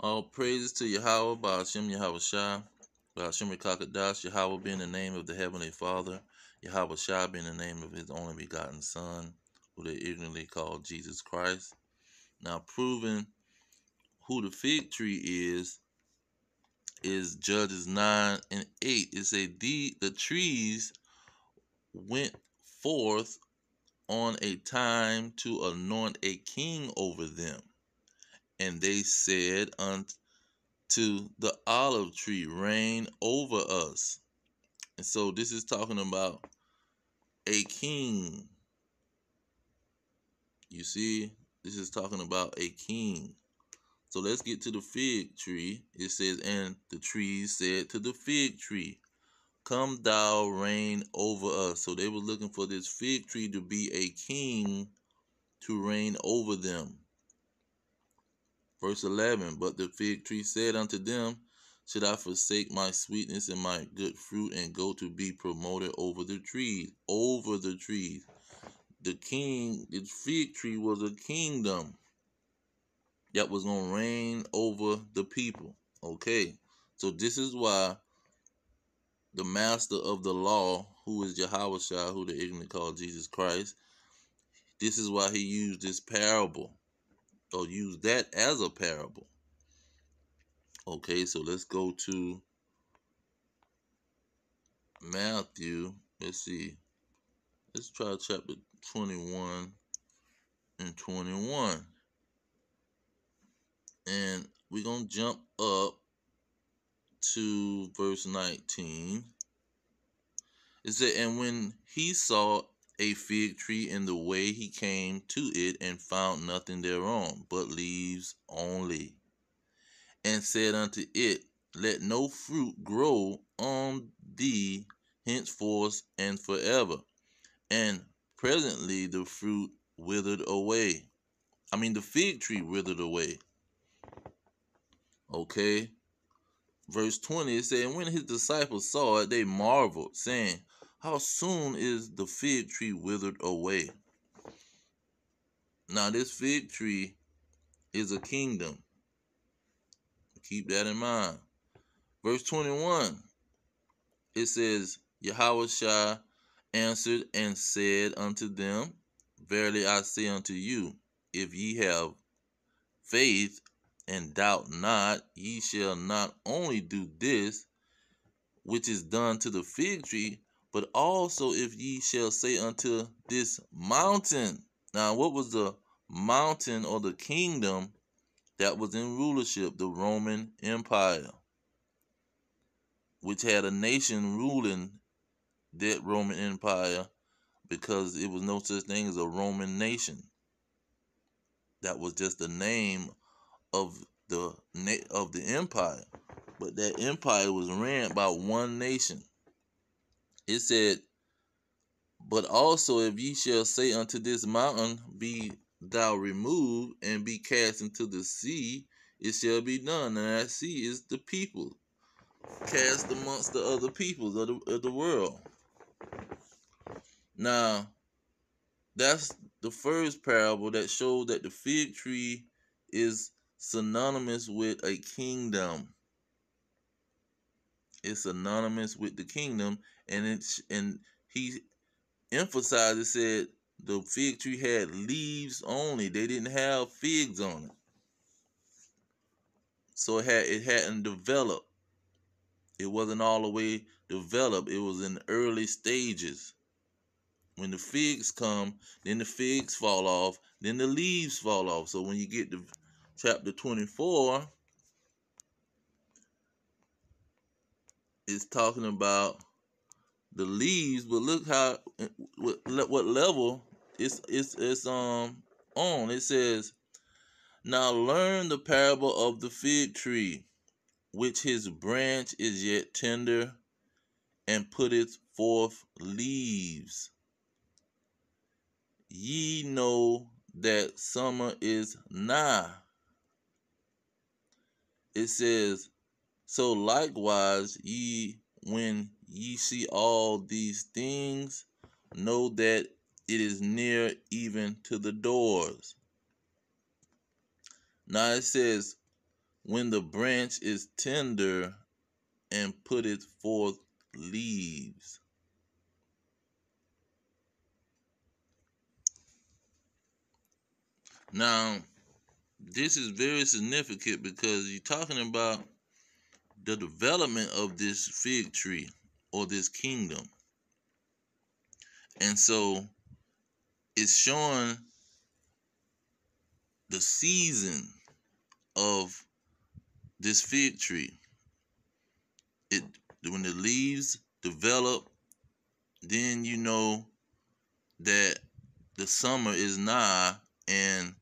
All praises to Yahawah, Ba'ashem Yahawashi, Ba'ashem Rekakadash, Yahawah being the name of the Heavenly Father, Yahawashi being the name of His only begotten Son, who they ignorantly call Jesus Christ. Now, proving who the fig tree is, is Judges 9 and 8. It say, the, the trees went forth on a time to anoint a king over them. And they said unto the olive tree, Reign over us. And so this is talking about a king. You see, this is talking about a king. So let's get to the fig tree. It says, And the trees said to the fig tree, Come thou reign over us. So they were looking for this fig tree to be a king to reign over them. Verse 11 But the fig tree said unto them, Should I forsake my sweetness and my good fruit and go to be promoted over the trees? Over the trees. The king, the fig tree was a kingdom that was going to reign over the people. Okay, so this is why the master of the law, who is Yahawashi, who the ignorant call Jesus Christ, this is why he used this parable, or used that as a parable. Okay, so let's go to Matthew. Let's see. Let's try chapter 21 and 21. And we're going to jump up to verse 19. It said, And when he saw a fig tree in the way, he came to it and found nothing thereon, but leaves only. And said unto it, Let no fruit grow on thee henceforth and forever. And presently the fruit withered away. I mean, the fig tree withered away. Okay. Verse 20 it said, When his disciples saw it, they marveled, saying, How soon is the fig tree withered away? Now, this fig tree is a kingdom. Keep that in mind. Verse 21 it says, Yahweh answered and said unto them, Verily I say unto you, if ye have faith and doubt not, ye shall not only do this which is done to the fig tree, but also if ye shall say unto this mountain. Now, what was the mountain or the kingdom that was in rulership? The Roman Empire, which had a nation ruling that Roman Empire because it was no such thing as a Roman nation. That was just the name of the of the empire, but that empire was ran by one nation. It said, "But also if ye shall say unto this mountain, Be thou removed and be cast into the sea, it shall be done." And that sea is the people, cast amongst the other peoples of the, of the world. Now, that's the first parable that showed that the fig tree is synonymous with a kingdom. It's synonymous with the kingdom, and it's and he emphasized it said the fig tree had leaves only. They didn't have figs on it. So it had it hadn't developed. It wasn't all the way developed. It was in early stages. When the figs come, then the figs fall off, then the leaves fall off. So when you get to chapter 24 is talking about the leaves, but look how what, what level it's it's it's um on. It says, "Now learn the parable of the fig tree, which his branch is yet tender, and putteth forth leaves. Ye know that summer is nigh." it says, So likewise, ye, when ye see all these things, know that it is near even to the doors. Now it says, when the branch is tender and putteth forth leaves. Now, this is very significant because you're talking about the development of this fig tree or this kingdom. And so it's showing the season of this fig tree. It when the leaves develop, then you know that the summer is nigh and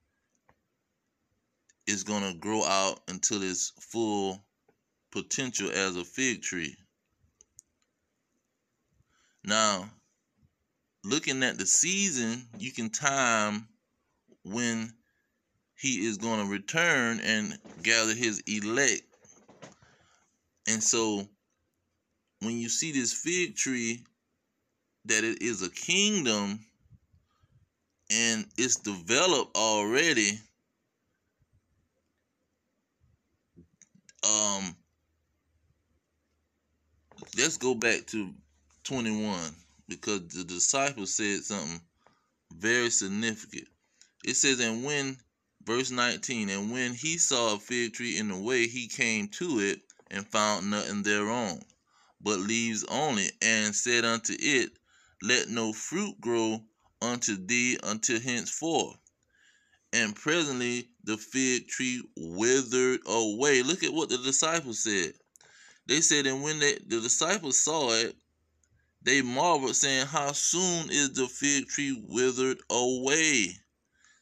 it's gonna grow out until its full potential as a fig tree. Now, looking at the season, you can time when he is going to return and gather his elect. And so when you see this fig tree, that it is a kingdom and it's developed already. Um, let's go back to 21 because the disciples said something very significant. It says, And when Verse 19 And when he saw a fig tree in the way, he came to it and found nothing thereon, but leaves only, and said unto it, Let no fruit grow unto thee until henceforth. And presently the fig tree withered away. Look at what the disciples said. They said, and when they, the disciples saw it, they marveled, saying, How soon is the fig tree withered away?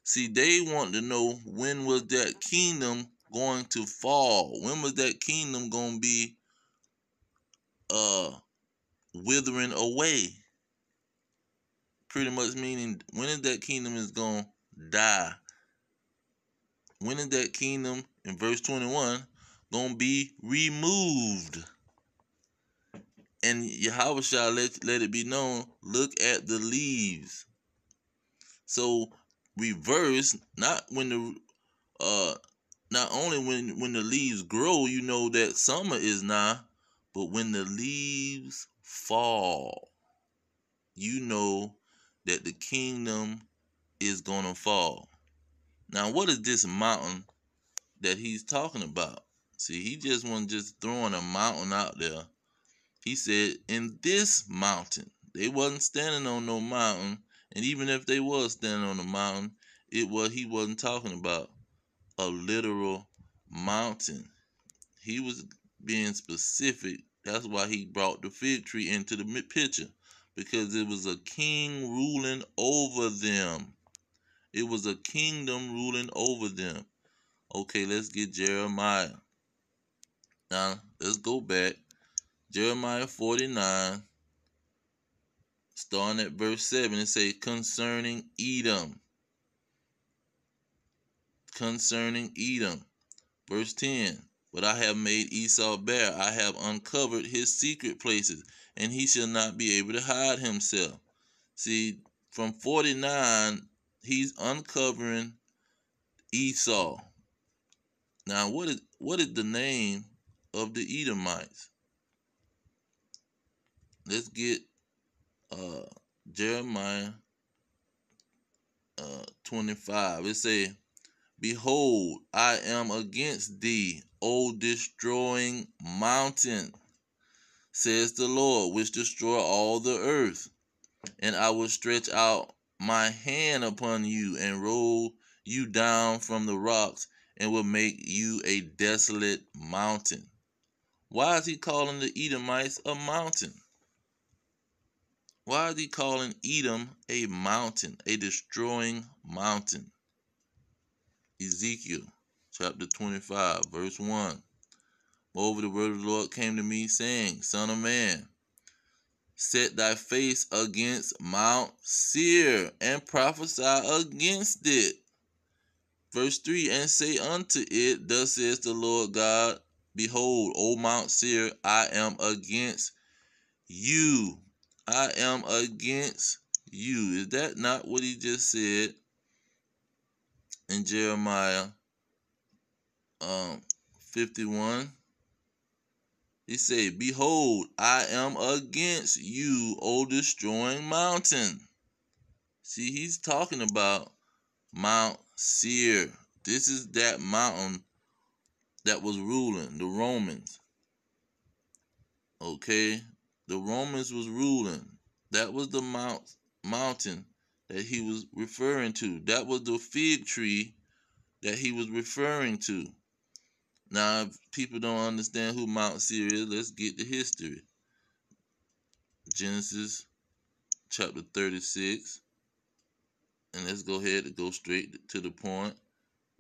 See, they want to know when was that kingdom going to fall? When was that kingdom going to be uh withering away? Pretty much meaning when is that kingdom is going to die? When is that kingdom in verse 21 to be removed? And Yahweh shall let, let it be known, look at the leaves. So reverse not when the uh not only when when the leaves grow you know that summer is nigh but when the leaves fall you know that the kingdom is to fall now what is this mountain that he's talking about see he just wasn't just throwing a mountain out there he said in this mountain they wasn't standing on no mountain and even if they was standing on a mountain, it was he wasn't talking about a literal mountain. He was being specific. That's why he brought the fig tree into the picture because it was a king ruling over them. It was a kingdom ruling over them. Okay, let's get Jeremiah. Now, let's go back. Jeremiah 49 starting at verse 7, it say concerning Edom. Concerning Edom. Verse 10, but I have made Esau bare. I have uncovered his secret places, and he shall not be able to hide himself. See, from 49, he's uncovering Esau. Now, what is what is the name of the Edomites? Let's get uh, Jeremiah uh, 25. It says, Behold, I am against thee, O destroying mountain, says the Lord, which destroy all the earth. And I will stretch out my hand upon you and roll you down from the rocks and will make you a desolate mountain. Why is he calling the Edomites a mountain? Why is he calling Edom a mountain, a destroying mountain? Ezekiel chapter 25, verse 1. Moreover, the word of the Lord came to me, saying, Son of man, set thy face against Mount Seir and prophesy against it. Verse 3 And say unto it, Thus says the Lord God, Behold, O Mount Seir, I am against you I am against you. Is that not what he just said in Jeremiah um, 51. He said, Behold, I am against you, O destroying mountain. See, he's talking about Mount Seir. This is that mountain that was ruling the Romans. Okay? The Romans was ruling. That was the mount mountain that he was referring to. That was the fig tree that he was referring to. Now, if people don't understand who Mount Seir is, let's get the history. Genesis chapter 36. And let's go ahead and go straight to the point.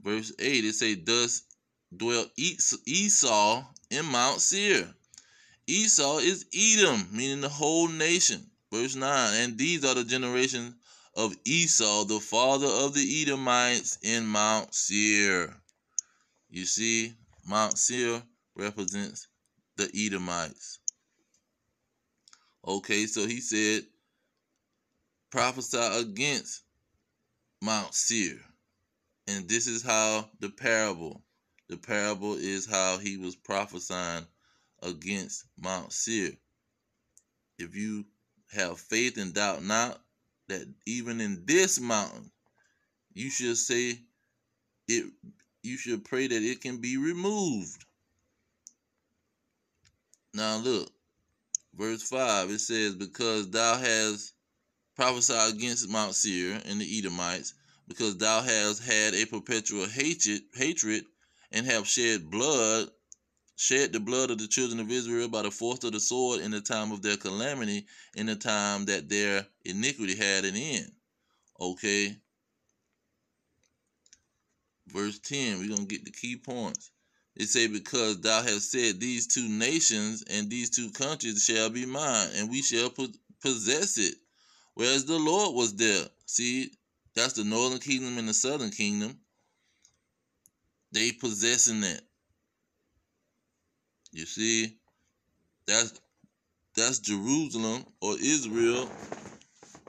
Verse 8, it say, Thus dwelt Esau in Mount Seir. Esau is Edom, meaning the whole nation. Verse 9, and these are the generations of Esau, the father of the Edomites in Mount Seir. You see, Mount Seir represents the Edomites. Okay, so he said, prophesy against Mount Seir. And this is how the parable, the parable is how he was prophesying against Mount Seir. If you have faith and doubt not, that even in this mountain, you should say it you should pray that it can be removed. Now look, verse 5, it says, Because thou hast prophesied against Mount Seir and the Edomites, because thou hast had a perpetual hatred, hatred and have shed blood, shed the blood of the children of Israel by the force of the sword in the time of their calamity, in the time that their iniquity had an end. Okay, verse 10, we're going to get the key points. It say, Because thou hast said, These two nations and these two countries shall be mine, and we shall possess it. Whereas the Lord was there. See, that's the northern kingdom and the southern kingdom. They possessing that. You see, that's that's Jerusalem or Israel,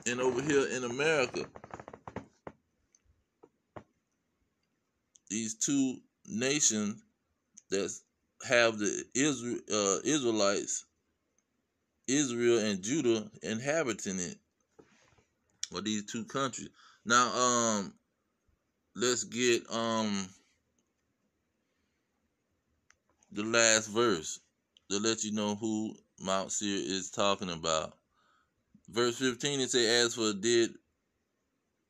and over here in America, these two nations that have the Israel uh, Israelites, Israel and Judah inhabiting it, or these two countries. Now, um, let's get um the last verse to let you know who Mount Seir is talking about. Verse 15 it say, As for did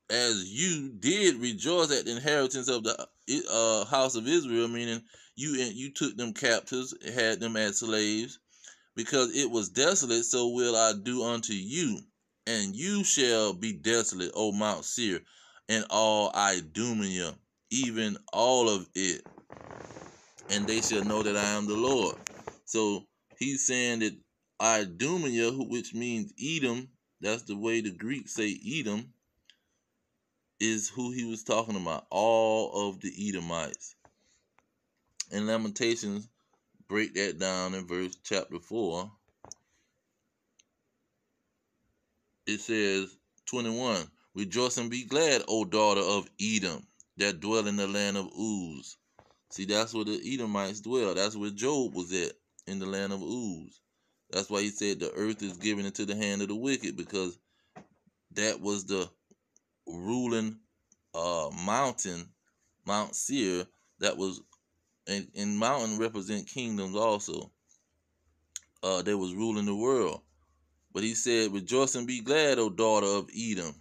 as you did rejoice at the inheritance of the uh, house of Israel, meaning you you took them captives, had them as slaves, because it was desolate. So will I do unto you, and you shall be desolate, O Mount Seir, and all Idumea, even all of it, and they shall know that I am the Lord. So he's saying that Idumea, which means Edom, that's the way the Greeks say Edom is who he was talking about, all of the Edomites. In Lamentations, break that down in verse chapter 4. It says, 21, Rejoice and be glad, O daughter of Edom, that dwell in the land of Uz. See, that's where the Edomites dwell. That's where Job was at, in the land of Uz. That's why he said the earth is given into the hand of the wicked, because that was the ruling uh, mountain, Mount Seir, that was, and, and mountain represent kingdoms also. Uh, that was ruling the world. But he said, Rejoice and be glad, O daughter of Edom.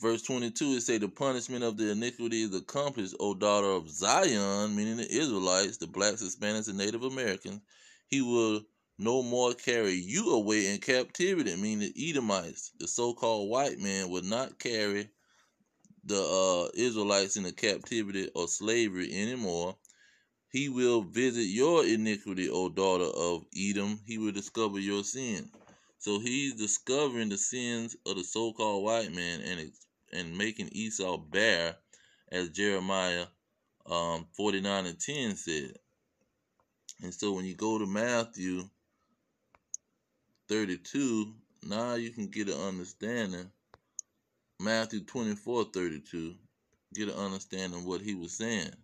Verse 22, it say, The punishment of the iniquity is accomplished, O daughter of Zion, meaning the Israelites, the blacks, Hispanics, and Native Americans. He will no more carry you away in captivity, meaning the Edomites, the so-called white man, will not carry the uh, Israelites in the captivity or slavery anymore. He will visit your iniquity, O daughter of Edom. He will discover your sin. So he's discovering the sins of the so-called white man and and making Esau bare, as Jeremiah um, 49 and 10 said. And so when you go to Matthew 32, now you can get an understanding. Matthew 24, 32, get an understanding what he was saying.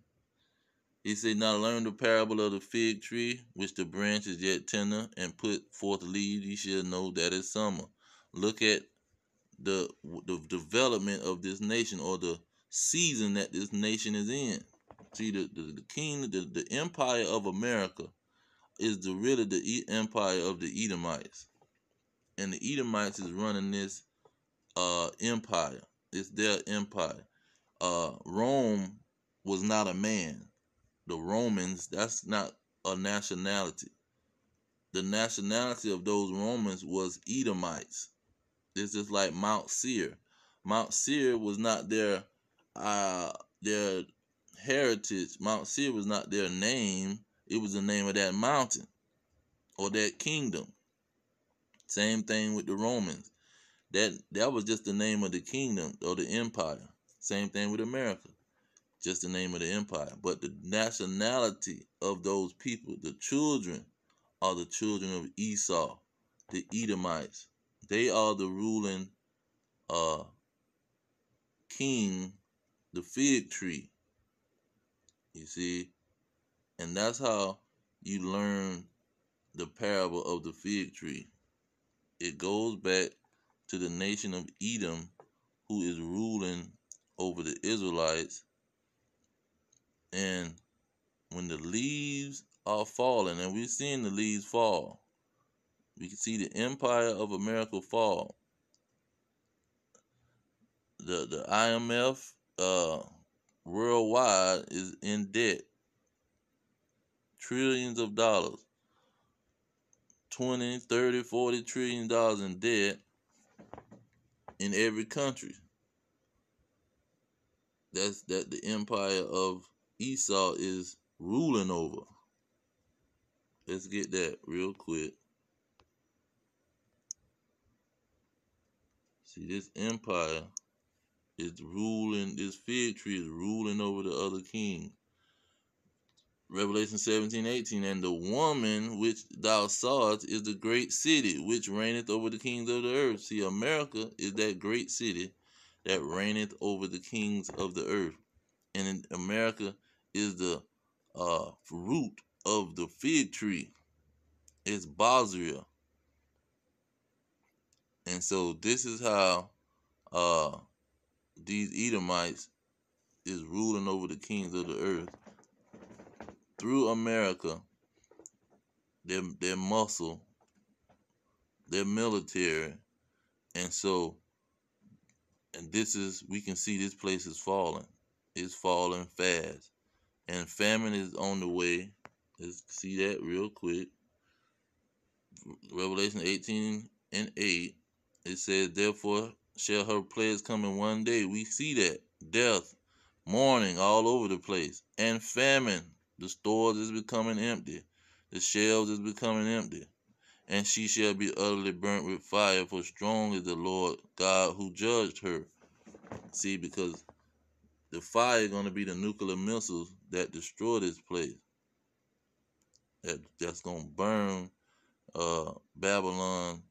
He said, Now learn the parable of the fig tree, which the branch is yet tender and put forth leaves, ye shall know that it's summer. Look at the the development of this nation or the season that this nation is in. See, the, the, the king, the, the empire of America is the really the empire of the Edomites. And the Edomites is running this uh, empire. It's their empire. Uh, Rome was not a man. The Romans, that's not a nationality. The nationality of those Romans was Edomites. This is like Mount Seir. Mount Seir was not their uh their heritage. Mount Seir was not their name. It was the name of that mountain or that kingdom. Same thing with the Romans. That that was just the name of the kingdom or the empire. Same thing with America. Just the name of the empire. But the nationality of those people, the children, are the children of Esau, the Edomites. They are the ruling uh king, the fig tree. You see? And that's how you learn the parable of the fig tree. It goes back to the nation of Edom who is ruling over the Israelites. And when the leaves are falling, and we're seeing the leaves fall, we can see the empire of America fall. The the IMF uh, worldwide is in debt, trillions of dollars. 20, 30, 40 trillion dollars in debt in every country. That's that the empire of Esau is ruling over. Let's get that real quick. See, this empire is ruling, this fig tree is ruling over the other king. Revelation 17, 18, and the woman which thou sawest is the great city which reigneth over the kings of the earth. See, America is that great city that reigneth over the kings of the earth. And in America is the uh, root of the fig tree. It's Bozrah. And so this is how uh, these Edomites is ruling over the kings of the earth through America, their their muscle, their military, and so and this is we can see this place is falling. It's falling fast. And famine is on the way. Let's see that real quick. Revelation 18 and 8. It says, Therefore shall her plagues come in one day. We see that. Death, mourning all over the place, and famine the stores is becoming empty. The shelves is becoming empty. And she shall be utterly burnt with fire, for strong is the Lord God who judged her. See, because the fire to be the nuclear missiles that destroy this place. That that's going to burn uh, Babylon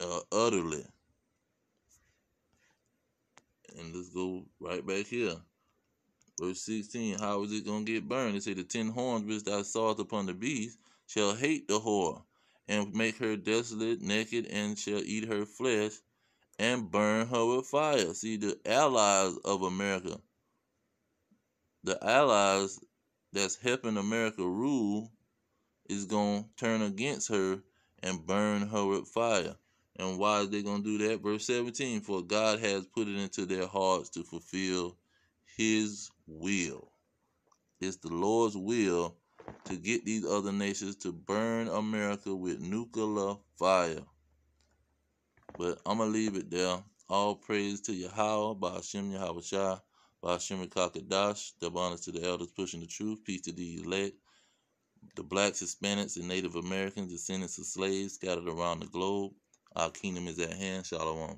uh, utterly. And let's go right back here. Verse 16, how is it going to get burned? It say, The ten horns which thou sawest upon the beast shall hate the whore, and make her desolate, naked, and shall eat her flesh, and burn her with fire. See, the allies of America, the allies that's helping America rule, is going to turn against her and burn her with fire. And why is they going to do that? Verse 17, For God has put it into their hearts to fulfill his will. It's the Lord's will to get these other nations to burn America with nuclear fire. But I'm going to leave it there. All praise to Yahawah, Ba'ashem Yahawashi, Ba'ashem Kakadash, double honors to the elders pushing the truth, peace to the elect, the blacks, Hispanics, and Native Americans, descendants of slaves scattered around the globe. Our kingdom is at hand. Shalom.